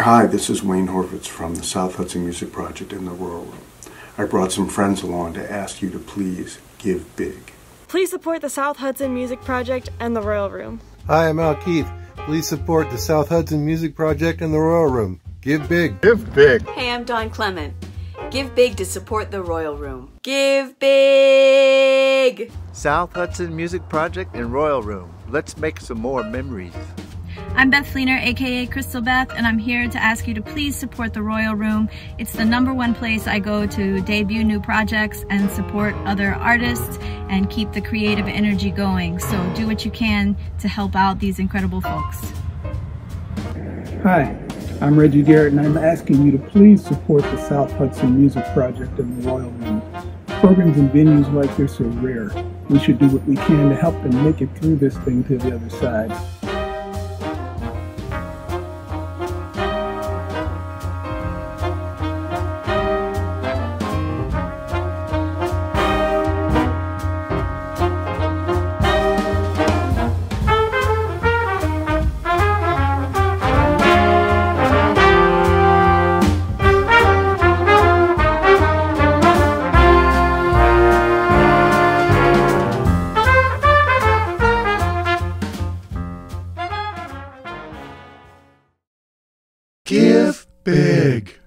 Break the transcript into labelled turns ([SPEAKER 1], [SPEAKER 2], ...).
[SPEAKER 1] Hi, this is Wayne Horvitz from the South Hudson Music Project in the Royal Room. I brought some friends along to ask you to please give big.
[SPEAKER 2] Please support the South Hudson Music Project and the Royal Room.
[SPEAKER 3] Hi, I'm Al Keith. Please support the South Hudson Music Project and the Royal Room. Give big.
[SPEAKER 4] Give big.
[SPEAKER 5] Hey, I'm Dawn Clement. Give big to support the Royal Room. Give big!
[SPEAKER 6] South Hudson Music Project and Royal Room. Let's make some more memories.
[SPEAKER 7] I'm Beth Fleenor, aka Crystal Beth, and I'm here to ask you to please support the Royal Room. It's the number one place I go to debut new projects and support other artists and keep the creative energy going. So do what you can to help out these incredible folks.
[SPEAKER 8] Hi, I'm Reggie Garrett, and I'm asking you to please support the South Hudson Music Project and the Royal Room. Programs and venues like this are rare. We should do what we can to help them make it through this thing to the other side.
[SPEAKER 4] Give big.